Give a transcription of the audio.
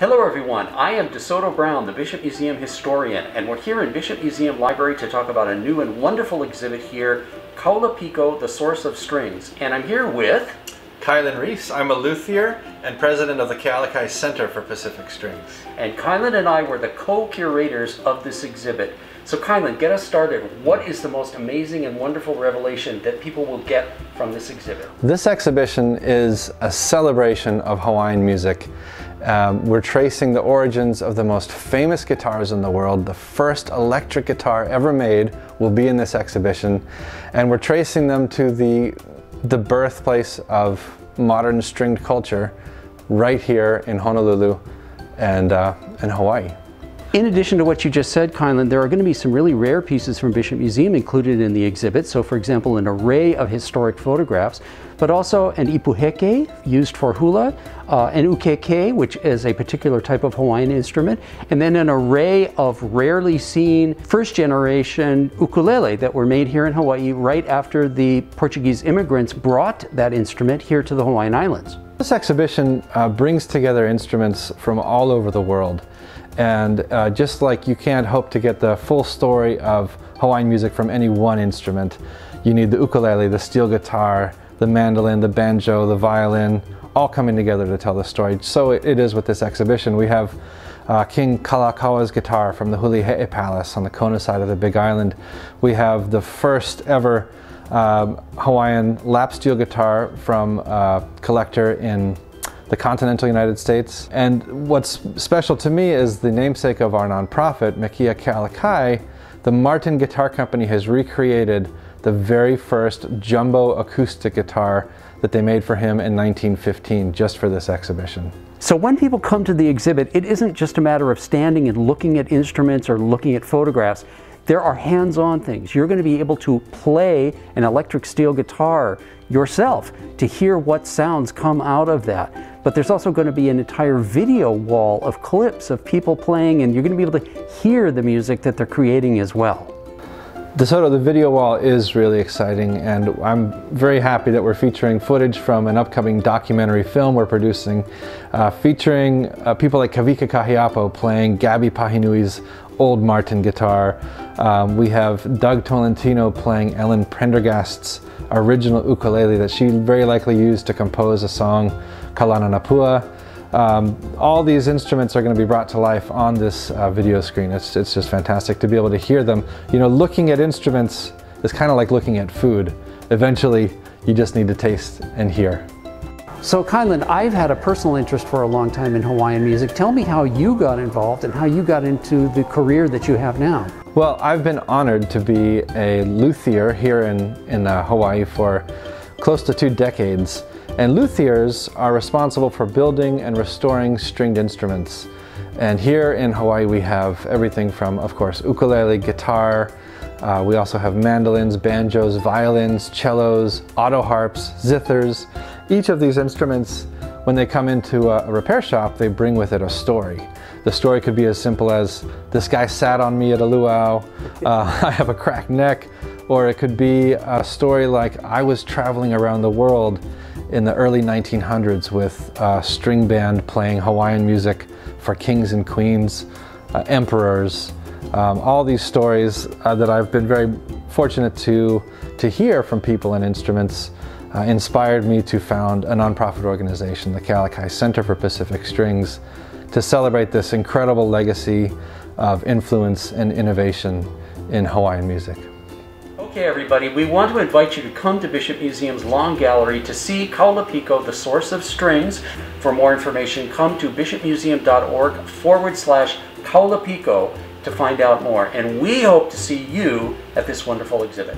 Hello everyone, I am DeSoto Brown, the Bishop Museum historian, and we're here in Bishop Museum Library to talk about a new and wonderful exhibit here, Kaula Piko, the Source of Strings. And I'm here with... Kilin Reece. I'm a luthier and president of the Kealakai Center for Pacific Strings. And Kilin and I were the co-curators of this exhibit. So Kilin, get us started. What is the most amazing and wonderful revelation that people will get from this exhibit? This exhibition is a celebration of Hawaiian music. Um, we're tracing the origins of the most famous guitars in the world. The first electric guitar ever made will be in this exhibition. And we're tracing them to the the birthplace of modern stringed culture right here in Honolulu and uh, in Hawaii. In addition to what you just said, Kilin, there are going to be some really rare pieces from Bishop Museum included in the exhibit. So for example, an array of historic photographs, but also an ipuheke used for hula, uh, an ukeke, which is a particular type of Hawaiian instrument, and then an array of rarely seen first generation ukulele that were made here in Hawaii right after the Portuguese immigrants brought that instrument here to the Hawaiian Islands. This exhibition uh, brings together instruments from all over the world. And uh, just like you can't hope to get the full story of Hawaiian music from any one instrument, you need the ukulele, the steel guitar, the mandolin, the banjo, the violin, all coming together to tell the story. So it is with this exhibition. We have uh, King Kalakaua guitar from the Hulihe'e Palace on the Kona side of the Big Island. We have the first ever um, Hawaiian lap steel guitar from a collector in the continental United States. And what's special to me is the namesake of our nonprofit, Mekia Kealakai, the Martin Guitar Company has recreated the very first jumbo acoustic guitar that they made for him in 1915 just for this exhibition. So when people come to the exhibit, it isn't just a matter of standing and looking at instruments or looking at photographs. There are hands-on things. You're going to be able to play an electric steel guitar yourself to hear what sounds come out of that. But there's also going to be an entire video wall of clips of people playing and you're going to be able to hear the music that they're creating as well. DeSoto, the video wall is really exciting and I'm very happy that we're featuring footage from an upcoming documentary film we're producing uh, featuring uh, people like Kavika Kahiapo playing Gabby Pahinui's old Martin guitar. Um, we have Doug Tolentino playing Ellen Prendergast's original ukulele that she very likely used to compose a song, Kaulana Nā Pua. Um, all these instruments are going to be brought to life on this uh, video screen. It's, it's just fantastic to be able to hear them. You know, looking at instruments is kind of like looking at food. Eventually, you just need to taste and hear. So Kilin, I've had a personal interest for a long time in Hawaiian music. Tell me how you got involved and how you got into the career that you have now. Well, I've been honored to be a luthier here in, in uh, Hawaii for close to two decades. And luthiers are responsible for building and restoring stringed instruments. And here in Hawaii we have everything from, of course, ukulele, guitar, uh, we also have mandolins, banjos, violins, cellos, auto harps, zithers. Each of these instruments, when they come into a repair shop, they bring with it a story. The story could be as simple as, this guy sat on me at a luau, uh, I have a cracked neck, or it could be a story like, I was traveling around the world in the early 1900s with a string band playing Hawaiian music for kings and queens, uh, emperors, um, all these stories uh, that I've been very fortunate to, to hear from people and instruments uh, inspired me to found a nonprofit organization, the Kealakai Center for Pacific Strings, to celebrate this incredible legacy of influence and innovation in Hawaiian music. Okay everybody, we want to invite you to come to Bishop Museum's Long Gallery to see Kaula Piko, the source of strings. For more information, come to bishopmuseum.org forward slash Kaula Piko to find out more. And we hope to see you at this wonderful exhibit.